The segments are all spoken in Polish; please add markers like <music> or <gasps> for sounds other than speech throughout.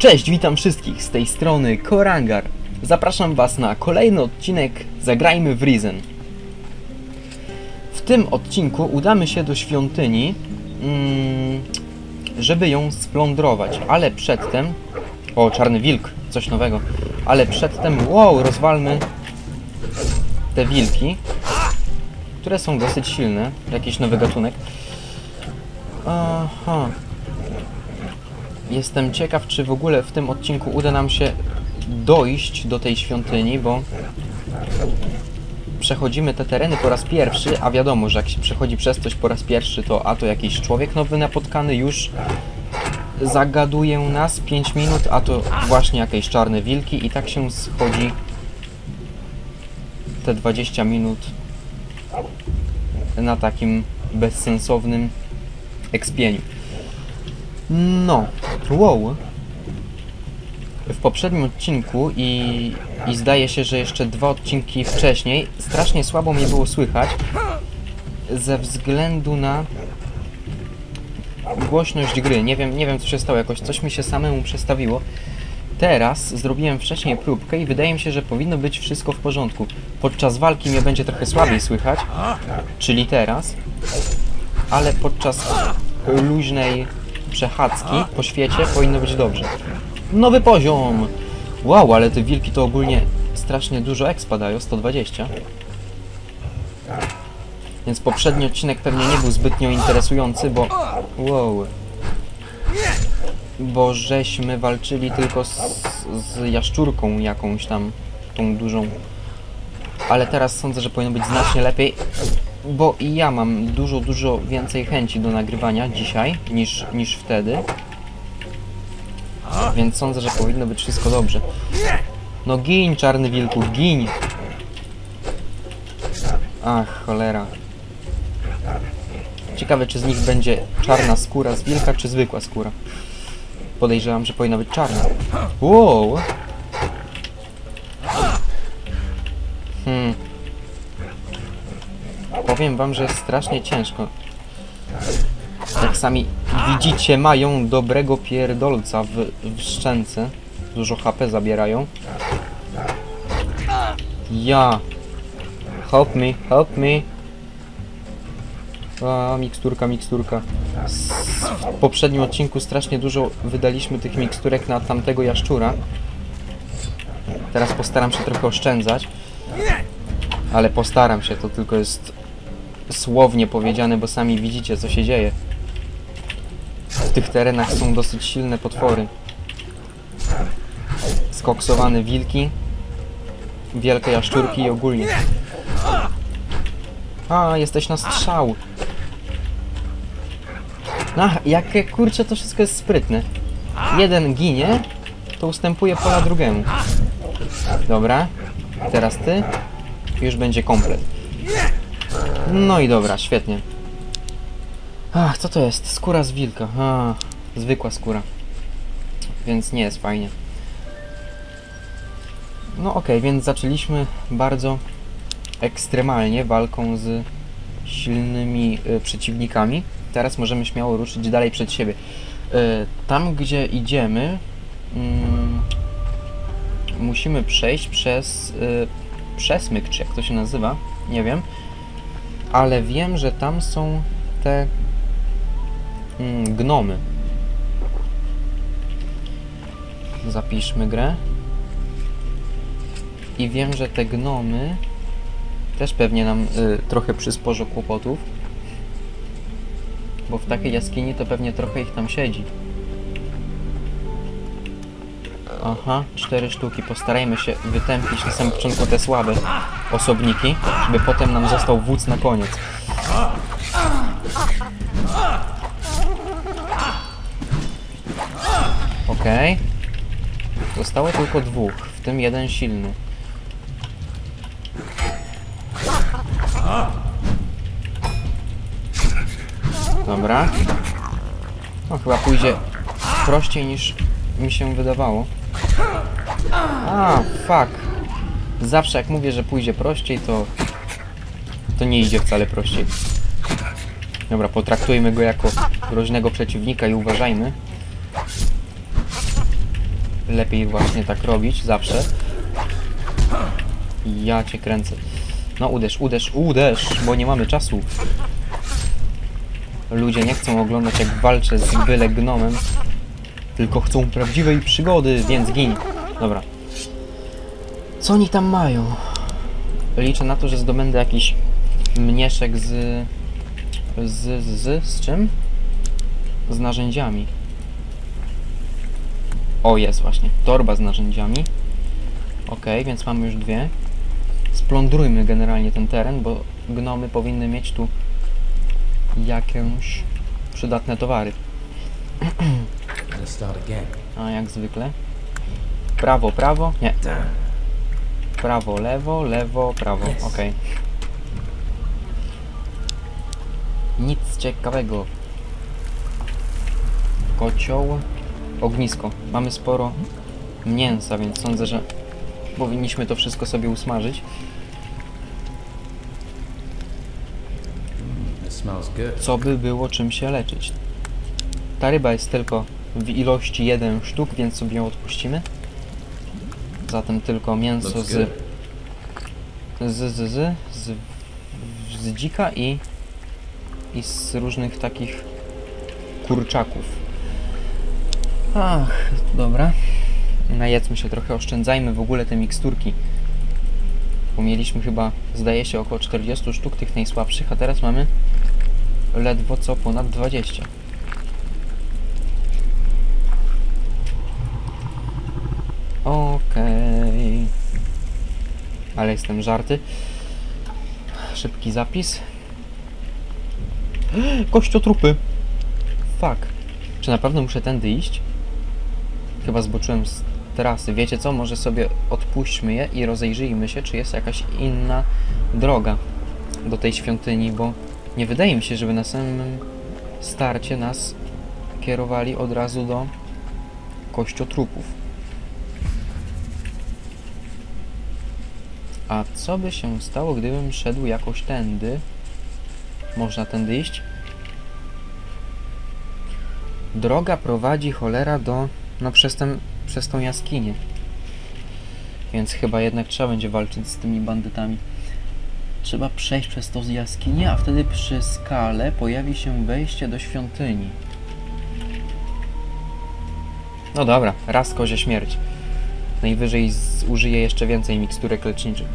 Cześć, witam wszystkich z tej strony Korangar. Zapraszam Was na kolejny odcinek Zagrajmy w Risen. W tym odcinku udamy się do świątyni, mm, żeby ją splądrować, ale przedtem... O, czarny wilk, coś nowego. Ale przedtem, wow, rozwalmy te wilki, które są dosyć silne. Jakiś nowy gatunek. Aha. Jestem ciekaw, czy w ogóle w tym odcinku uda nam się dojść do tej świątyni, bo przechodzimy te tereny po raz pierwszy, a wiadomo, że jak się przechodzi przez coś po raz pierwszy, to a to jakiś człowiek nowy napotkany już zagaduje nas 5 minut, a to właśnie jakieś czarne wilki i tak się schodzi te 20 minut na takim bezsensownym ekspieniu. No, wow. W poprzednim odcinku i, i zdaje się, że jeszcze dwa odcinki wcześniej strasznie słabo mnie było słychać ze względu na głośność gry. Nie wiem, nie wiem co się stało, jakoś coś mi się samemu przestawiło. Teraz zrobiłem wcześniej próbkę i wydaje mi się, że powinno być wszystko w porządku. Podczas walki mnie będzie trochę słabiej słychać, czyli teraz, ale podczas luźnej przechadzki po świecie powinno być dobrze. Nowy poziom! Wow, ale te wilki to ogólnie strasznie dużo expa dają, 120. Więc poprzedni odcinek pewnie nie był zbytnio interesujący, bo... Wow. Bo żeśmy walczyli tylko z, z jaszczurką jakąś tam, tą dużą. Ale teraz sądzę, że powinno być znacznie lepiej, bo i ja mam dużo, dużo więcej chęci do nagrywania dzisiaj niż, niż wtedy. Więc sądzę, że powinno być wszystko dobrze. No gin, czarny wilku, gin! Ach, cholera. Ciekawe, czy z nich będzie czarna skóra z wilka, czy zwykła skóra. Podejrzewam, że powinna być czarna. Wow! Powiem wam, że strasznie ciężko. Jak sami widzicie, mają dobrego pierdolca w, w szczęce. Dużo HP zabierają. Ja. Help me, help me. A, miksturka, miksturka. W poprzednim odcinku strasznie dużo wydaliśmy tych miksturek na tamtego jaszczura. Teraz postaram się trochę oszczędzać. Ale postaram się, to tylko jest słownie powiedziane, bo sami widzicie co się dzieje. W tych terenach są dosyć silne potwory. Skoksowane wilki, wielkie jaszczurki i ogólnie. A, jesteś na strzał. Ach, jakie kurczę to wszystko jest sprytne. Jeden ginie, to ustępuje pola drugiemu. Dobra, teraz ty. Już będzie komplet. No i dobra, świetnie. Ach, co to jest? Skóra z wilka. A, zwykła skóra. Więc nie jest fajnie. No okay, więc zaczęliśmy bardzo ekstremalnie walką z silnymi y, przeciwnikami. Teraz możemy śmiało ruszyć dalej przed siebie. Y, tam, gdzie idziemy, y, musimy przejść przez y, przesmyk, czy jak to się nazywa, nie wiem. Ale wiem, że tam są te mm, gnomy. Zapiszmy grę. I wiem, że te gnomy też pewnie nam y, trochę przysporzą kłopotów. Bo w takiej jaskini to pewnie trochę ich tam siedzi. Aha, cztery sztuki. Postarajmy się wytępić na samym początku te słabe osobniki, żeby potem nam został wódz na koniec. Okej. Okay. Zostało tylko dwóch, w tym jeden silny. Dobra. No chyba pójdzie prościej niż mi się wydawało. A, fuck. Zawsze jak mówię, że pójdzie prościej, to... To nie idzie wcale prościej. Dobra, potraktujmy go jako groźnego przeciwnika i uważajmy. lepiej właśnie tak robić, zawsze. Ja cię kręcę. No uderz, uderz, uderz, bo nie mamy czasu. Ludzie nie chcą oglądać jak walczę z byle gnomem, tylko chcą prawdziwej przygody, więc gin. Dobra. Co oni tam mają? Liczę na to, że zdobędę jakiś mnieszek z... Z, z, z czym? Z narzędziami. O, jest właśnie. Torba z narzędziami. Ok, więc mamy już dwie. Splądrujmy generalnie ten teren, bo gnomy powinny mieć tu jakieś przydatne towary. A jak zwykle. Prawo, prawo. Nie. Damn. Prawo, lewo, lewo, prawo. Yes. Ok. Nic ciekawego. Kocioł. Ognisko. Mamy sporo mięsa, więc sądzę, że powinniśmy to wszystko sobie usmażyć. Co by było czym się leczyć. Ta ryba jest tylko w ilości 1 sztuk, więc sobie ją odpuścimy. Zatem tylko mięso z, z, z, z, z, z dzika i, i z różnych takich kurczaków. Ach, dobra. Najedzmy się trochę, oszczędzajmy w ogóle te miksturki. Bo mieliśmy chyba, zdaje się, około 40 sztuk tych najsłabszych, a teraz mamy ledwo co ponad 20. Okej. Ale jestem żarty. Szybki zapis. <gasps> Kościotrupy. Fuck. Czy naprawdę muszę tędy iść? Chyba zboczyłem z trasy. Wiecie co? Może sobie odpuśćmy je i rozejrzyjmy się, czy jest jakaś inna droga do tej świątyni, bo nie wydaje mi się, żeby na samym starcie nas kierowali od razu do kościotrupów. A co by się stało, gdybym szedł jakoś tędy? Można tędy iść? Droga prowadzi cholera do... no przez, ten, przez tą jaskinię. Więc chyba jednak trzeba będzie walczyć z tymi bandytami. Trzeba przejść przez tą jaskinię, a wtedy przy skale pojawi się wejście do świątyni. No dobra, raz kozie śmierć. Najwyżej użyję jeszcze więcej miksturek leczniczych.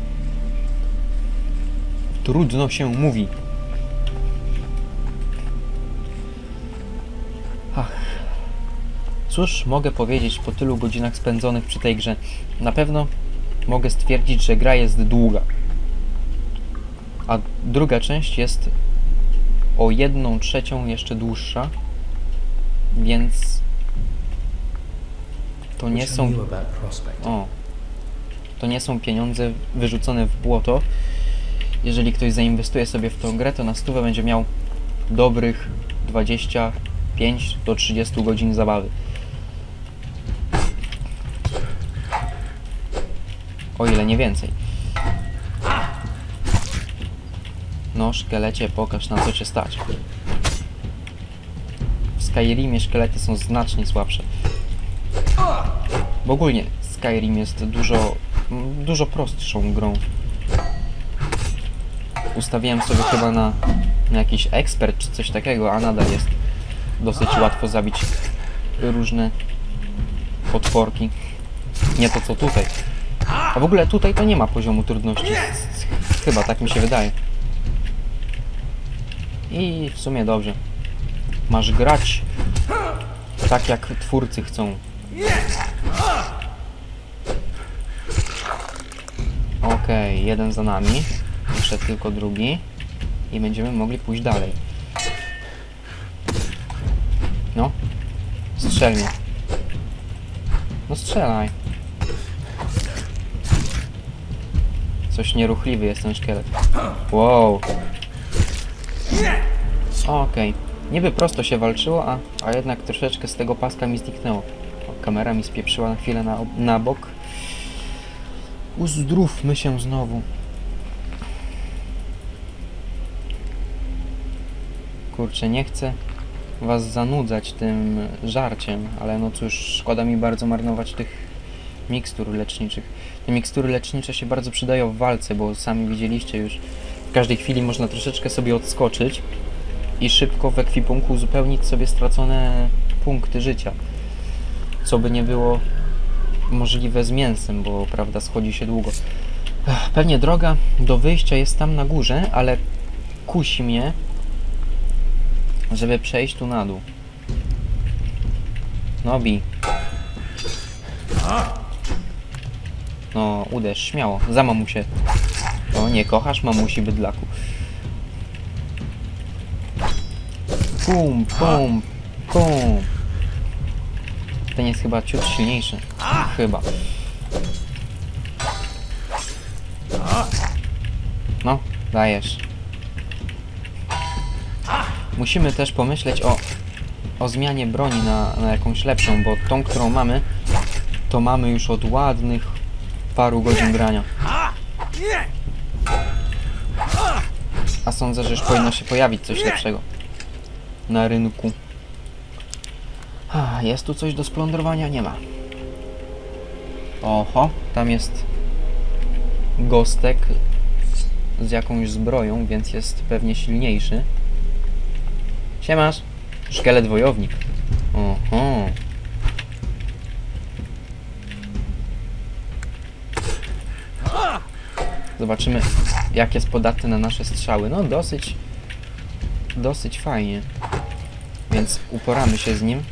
Trudno się mówi. Ach. Cóż mogę powiedzieć po tylu godzinach spędzonych przy tej grze? Na pewno mogę stwierdzić, że gra jest długa. A druga część jest o jedną trzecią jeszcze dłuższa, więc to nie są o, to nie są pieniądze wyrzucone w błoto. Jeżeli ktoś zainwestuje sobie w tą grę, to na stówę będzie miał dobrych 25 do 30 godzin zabawy. O ile nie więcej. No, szkielecie, pokaż na co cię stać. W Skyrimie szkielety są znacznie słabsze. Bo ogólnie Skyrim jest dużo, dużo prostszą grą. Ustawiłem sobie chyba na, na jakiś ekspert czy coś takiego, a nadal jest dosyć łatwo zabić różne potworki. Nie to co tutaj. A w ogóle tutaj to nie ma poziomu trudności. Chyba tak mi się wydaje. I w sumie dobrze. Masz grać tak jak twórcy chcą. Okej, jeden za nami. Jeszcze tylko drugi. I będziemy mogli pójść dalej. No. Strzel mnie. No strzelaj. Coś nieruchliwy jest ten szkielet. Wow. Okej. Niby prosto się walczyło, a, a jednak troszeczkę z tego paska mi zniknęło. Kamera mi spieprzyła na chwilę na, na bok. Uzdrówmy się znowu. Kurczę, nie chcę was zanudzać tym żarciem, ale no cóż, szkoda mi bardzo marnować tych mikstur leczniczych. Te mikstury lecznicze się bardzo przydają w walce, bo sami widzieliście już, w każdej chwili można troszeczkę sobie odskoczyć i szybko w ekwipunku uzupełnić sobie stracone punkty życia. Co by nie było możliwe z mięsem, bo prawda schodzi się długo. Pewnie droga do wyjścia jest tam na górze, ale kusi mnie, żeby przejść tu na dół. Nobi. No, uderz, śmiało. Za mamusię. O, nie kochasz mamusi bydlaku. Pum, pum, pum. Ten jest chyba ciut silniejszy. Chyba. No, dajesz. Musimy też pomyśleć o, o zmianie broni na, na jakąś lepszą, bo tą, którą mamy, to mamy już od ładnych paru godzin grania. A sądzę, że już powinno się pojawić coś lepszego na rynku. Jest tu coś do splądrowania? Nie ma. Oho, tam jest gostek z jakąś zbroją, więc jest pewnie silniejszy. Siemasz? Szkielet wojownik. Oho. Zobaczymy, jak jest podatny na nasze strzały. No, dosyć, dosyć fajnie. Więc uporamy się z nim.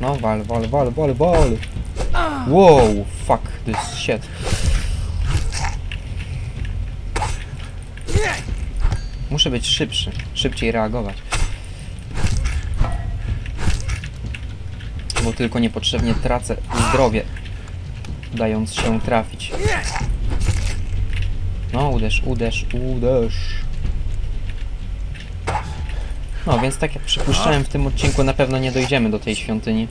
No, wal, wal, wal, wal, wal. Wow, fuck this shit. Muszę być szybszy, szybciej reagować. Bo tylko niepotrzebnie tracę zdrowie, dając się trafić. No, uderz, uderz, uderz. No, więc tak jak przypuszczałem w tym odcinku, na pewno nie dojdziemy do tej świątyni.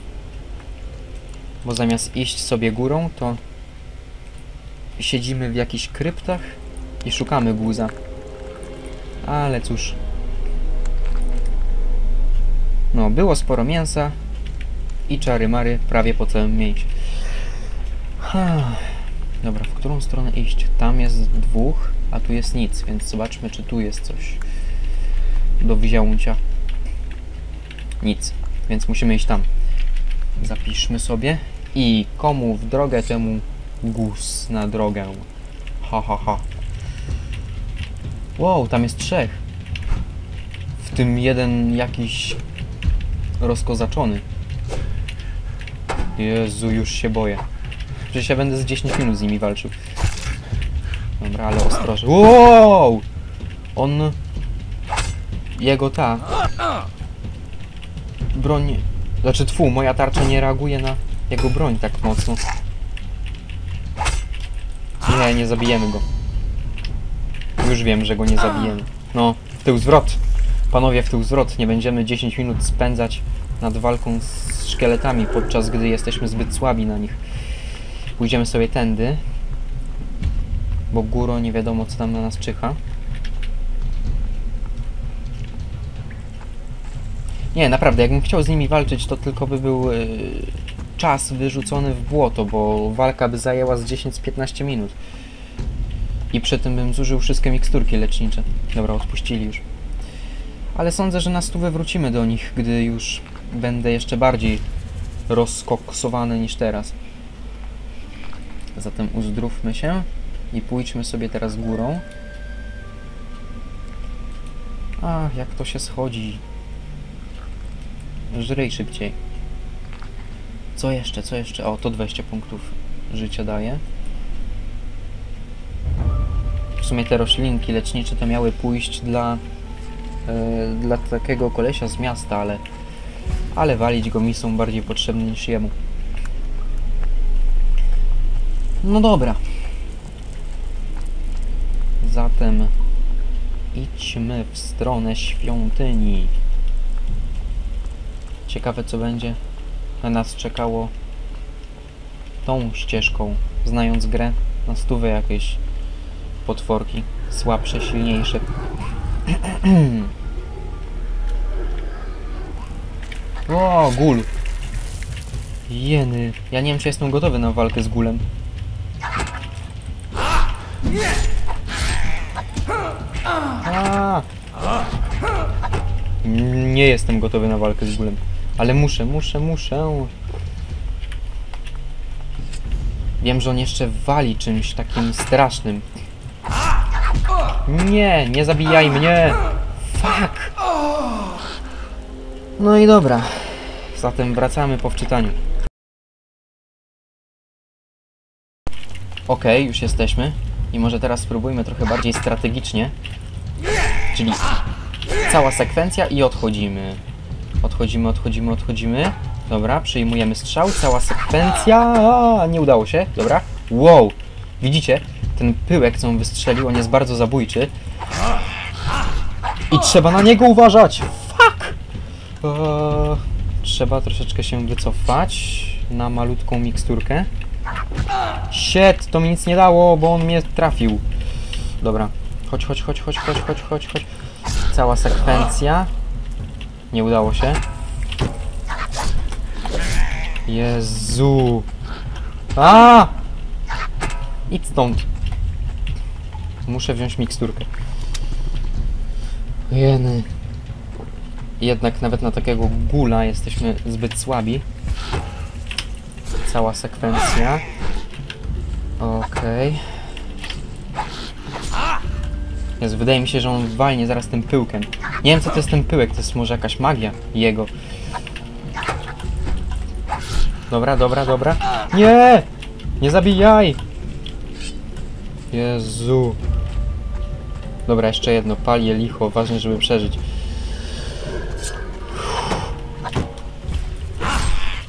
Bo zamiast iść sobie górą, to siedzimy w jakichś kryptach i szukamy guza. Ale cóż. No, było sporo mięsa i czary mary prawie po całym. Ha. Dobra, w którą stronę iść? Tam jest dwóch, a tu jest nic, więc zobaczmy, czy tu jest coś do wzięcia. Nic, więc musimy iść tam. Zapiszmy sobie. I komu w drogę, temu guz na drogę. Ha, ha, ha. Wow, tam jest trzech. W tym jeden jakiś rozkozaczony. Jezu, już się boję. Przecież ja będę z 10 minut z nimi walczył. Dobra, ale ostrożnie. Wow! On... Jego ta... Broń... Znaczy, tfu, moja tarcza nie reaguje na jego broń tak mocno. Nie, nie zabijemy go. Już wiem, że go nie zabijemy. No, w tył zwrot. Panowie, w tył zwrot. Nie będziemy 10 minut spędzać nad walką z szkieletami, podczas gdy jesteśmy zbyt słabi na nich. Pójdziemy sobie tędy. Bo góro nie wiadomo, co tam na nas czyha. Nie, naprawdę, jakbym chciał z nimi walczyć, to tylko by był yy, czas wyrzucony w błoto, bo walka by zajęła z 10-15 minut. I przy tym bym zużył wszystkie miksturki lecznicze. Dobra, odpuścili już. Ale sądzę, że na stówę wrócimy do nich, gdy już będę jeszcze bardziej rozkoksowany niż teraz. Zatem uzdrówmy się i pójdźmy sobie teraz górą. A, jak to się schodzi. Żryj szybciej. Co jeszcze, co jeszcze? O, to 20 punktów życia daje. W sumie te roślinki lecznicze to miały pójść dla, e, dla takiego kolesia z miasta, ale, ale walić go mi są bardziej potrzebne niż jemu. No dobra. Zatem idźmy w stronę świątyni. Ciekawe co będzie na nas czekało tą ścieżką, znając grę na stówę jakieś potworki, słabsze, silniejsze. <clears throat> o, gul. Jeny, ja nie wiem czy jestem gotowy na walkę z gulem. A! Nie jestem gotowy na walkę z gulem. Ale muszę, muszę, muszę. Wiem, że on jeszcze wali czymś takim strasznym. Nie, nie zabijaj mnie! Fuck! No i dobra. Zatem wracamy po wczytaniu. Okej, już jesteśmy. I może teraz spróbujmy trochę bardziej strategicznie. Czyli cała sekwencja i odchodzimy. Odchodzimy, odchodzimy, odchodzimy. Dobra, przyjmujemy strzał, cała sekwencja. Nie udało się, dobra. Wow, widzicie? Ten pyłek, co on wystrzelił, on jest bardzo zabójczy. I trzeba na niego uważać. Fuck! Eee, trzeba troszeczkę się wycofać na malutką miksturkę. Shit, to mi nic nie dało, bo on mnie trafił. Dobra, chodź, chodź, chodź, chodź, chodź, chodź, chodź, chodź. Cała sekwencja. Nie udało się. Jezu. A! Idź stąd. Muszę wziąć miksturkę. Jeny. Jednak nawet na takiego gula jesteśmy zbyt słabi. Cała sekwencja. Okej. Jezu, wydaje mi się, że on walnie zaraz tym pyłkiem. Nie wiem co to jest ten pyłek, to jest może jakaś magia jego. Dobra, dobra, dobra. Nie! Nie zabijaj! Jezu. Dobra, jeszcze jedno. Palię licho. Ważne, żeby przeżyć.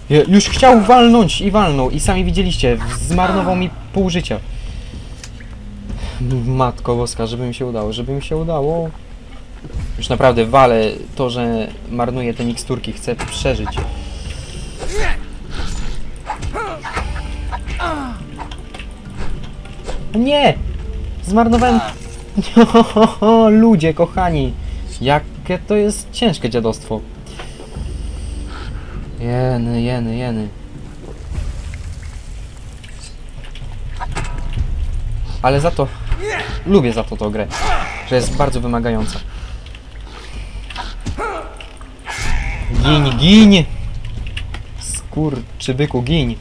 Je, już chciał walnąć i walnął. I sami widzieliście. Zmarnował mi pół życia. Matko boska, żeby mi się udało, żeby mi się udało. Już naprawdę walę to, że marnuję te miksturki. Chcę przeżyć. Nie! Zmarnowałem... <laughs> Ludzie, kochani! Jakie to jest ciężkie dziadostwo. Jeny, jeny, jeny. Ale za to... Lubię za to tą grę. Że jest bardzo wymagająca. Giń, giń! Skurczybyku, giń!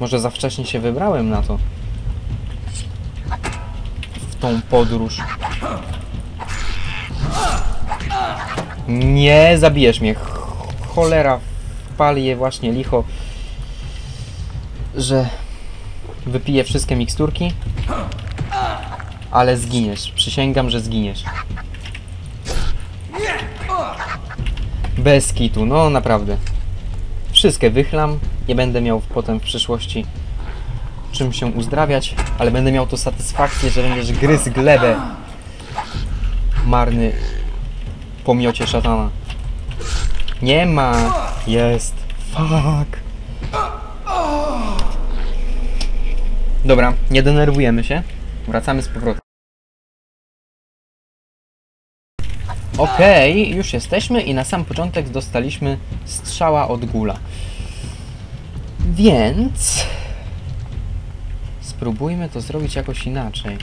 Może za wcześnie się wybrałem na to. W tą podróż. Nie zabijesz mnie. Ch- Cholera. Wpali je właśnie licho. Że wypiję wszystkie miksturki. Ale zginiesz. Przysięgam, że zginiesz. Bez kitu, no naprawdę. Wszystkie wychlam. Nie będę miał potem w przyszłości czym się uzdrawiać, ale będę miał to satysfakcję, że będziesz gryzł glebę. Marny pomiocie szatana. Nie ma. Jest. Fuck. Dobra, nie denerwujemy się. Wracamy z powrotem. Okej, już jesteśmy i na sam początek dostaliśmy strzała od gula. Więc spróbujmy to zrobić jakoś inaczej.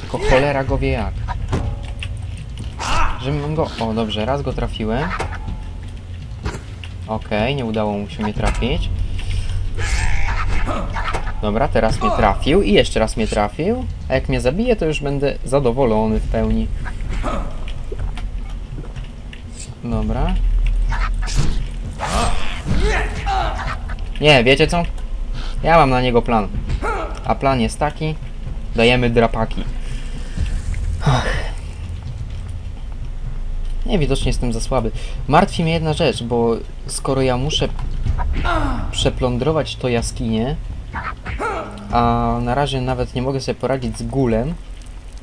Tylko cholera go wie jak. Żebym go... O, dobrze, raz go trafiłem. Okej, nie udało mu się mnie trafić. Dobra, teraz mnie trafił i jeszcze raz mnie trafił. A jak mnie zabije, to już będę zadowolony w pełni. Dobra. Nie, wiecie co? Ja mam na niego plan. A plan jest taki. Dajemy drapaki. Ach. Nie, widocznie jestem za słaby. Martwi mnie jedna rzecz, bo skoro ja muszę przeplądrować to jaskinie, a na razie nawet nie mogę sobie poradzić z gulem,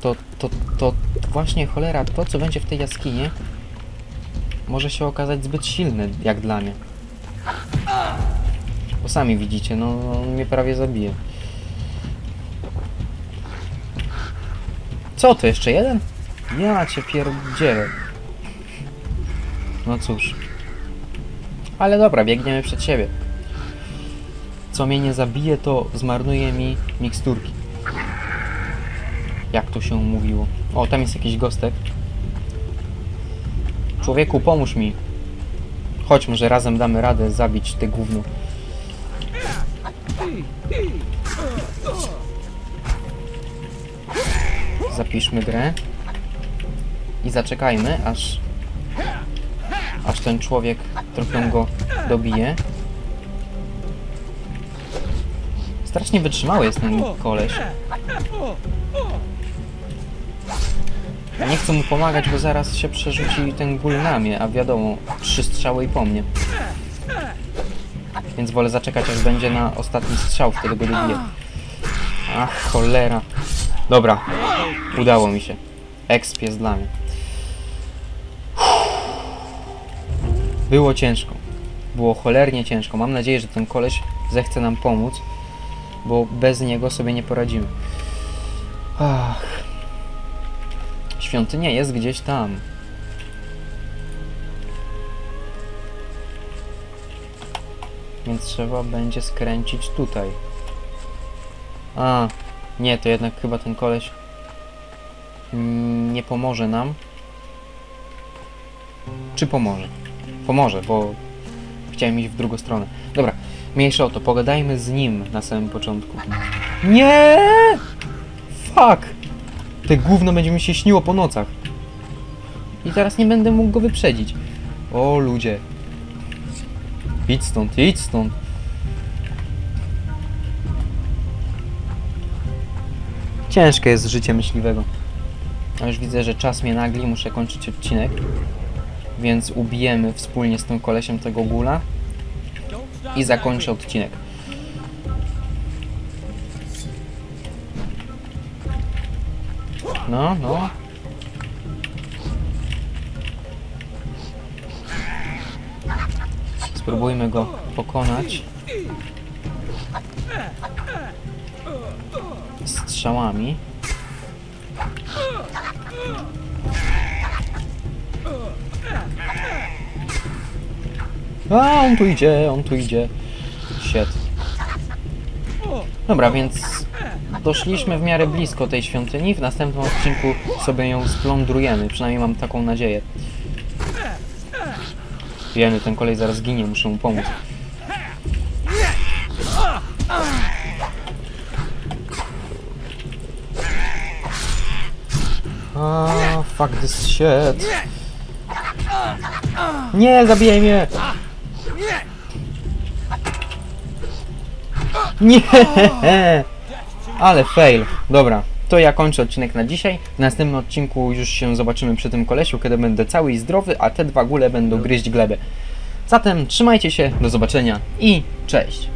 to, to, to właśnie cholera, to co będzie w tej jaskinie może się okazać zbyt silne, jak dla mnie. Bo sami widzicie, no on mnie prawie zabije. Co to, jeszcze jeden? Ja cię pierdzielę. No cóż. Ale dobra, biegniemy przed siebie. Co mnie nie zabije, to zmarnuje mi miksturki. Jak to się mówiło? O, tam jest jakiś gostek. Człowieku, pomóż mi. Chodź, może razem damy radę zabić te gówno. Zapiszmy grę. I zaczekajmy, aż... Aż ten człowiek trochę go dobije. Strasznie wytrzymały jest ten koleś. Nie chcę mu pomagać, bo zaraz się przerzuci ten gól na mnie, a wiadomo, trzy strzały i po mnie. Więc wolę zaczekać, aż będzie na ostatni strzał, wtedy go dobiję. Ach, cholera. Dobra, udało mi się. Exp jest dla mnie. Było ciężko. Było cholernie ciężko. Mam nadzieję, że ten koleś zechce nam pomóc, bo bez niego sobie nie poradzimy. Ach. Świątynia jest gdzieś tam. Więc trzeba będzie skręcić tutaj. A, nie, to jednak chyba ten koleś mm, nie pomoże nam. Czy pomoże? Pomoże, bo chciałem iść w drugą stronę. Dobra, mniejsza o to, pogadajmy z nim na samym początku. Nie! Fuck! Te gówno będzie mi się śniło po nocach. I teraz nie będę mógł go wyprzedzić. O ludzie. Idź stąd, idź stąd. Ciężkie jest życie myśliwego. A już widzę, że czas mnie nagli, muszę kończyć odcinek. Więc ubijemy wspólnie z tym kolesiem tego gula i zakończę odcinek. No, no. Spróbujmy go pokonać. Strzałami. A, on tu idzie, on tu idzie. Shit. Dobra, więc doszliśmy w miarę blisko tej świątyni. W następnym odcinku sobie ją splądrujemy. Przynajmniej mam taką nadzieję. Wiemy, ten kolej zaraz ginie, muszę mu pomóc. Ah, fuck this shit. Nie, zabijaj mnie! Nie! Ale fail. Dobra, to ja kończę odcinek na dzisiaj. W następnym odcinku już się zobaczymy przy tym kolesiu, kiedy będę cały i zdrowy, a te dwa góle będą gryźć glebę. Zatem trzymajcie się, do zobaczenia i cześć!